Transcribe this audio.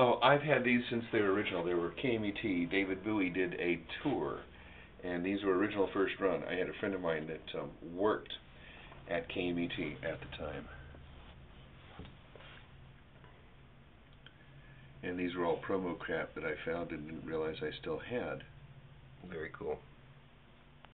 Oh, I've had these since they were original. They were KMET. David Bowie did a tour, and these were original first run. I had a friend of mine that um, worked at KMET at the time. And these were all promo crap that I found and didn't realize I still had. Very cool.